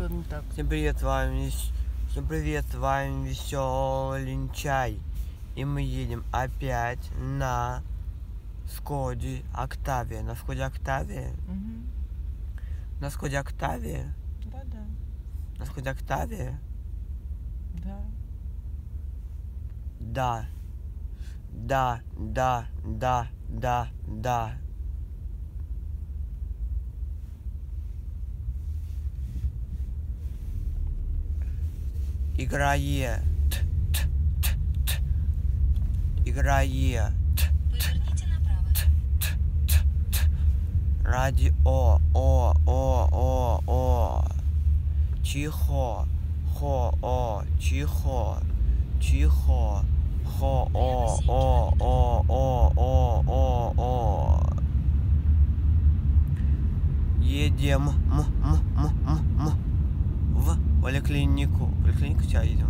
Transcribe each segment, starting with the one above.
Чего не так? Всем привет, вами, вес- всем привет, с вами веселый линчай. И мы едем опять на Скоде Октавия. На Скоде Октавия? Мгм. На Скоде Октавия? Да, да, На Скоде Октавия? да. Да. Да, да, да, да, да. Играе. Т, т, т, т. Играе. Т, Поверните направо. Радио. О, о, о, о. Чихо. Хо, о, чихо. Чихо. Хо, о, о, о, о, о, о, о. Едем м, м, м, м, м, поликлинику. Поликлинику сейчас едем.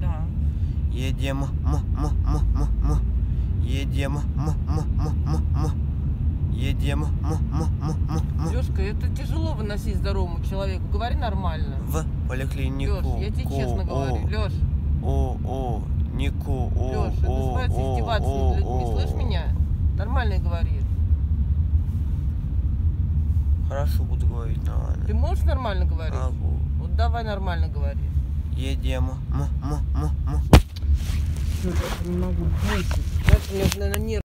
Да. Едем м, м, м, м, м. Едем м, м, м, м, м. Едем м, м, м, м, м. Лешка, это тяжело выносить здоровому человеку. Говори нормально. В поликлинику. Леш, я тебе Ку, честно говорю. Леш, О, о, Нику, о, Леш, это называется издеваться над людьми. Слышь меня? Нормально говори. Хорошо буду говорить нормально. Ты можешь нормально говорить? Могу. Вот давай нормально говори. Едем. М, м, м, м. Не могу. Знаете, у меня, наверное, нервы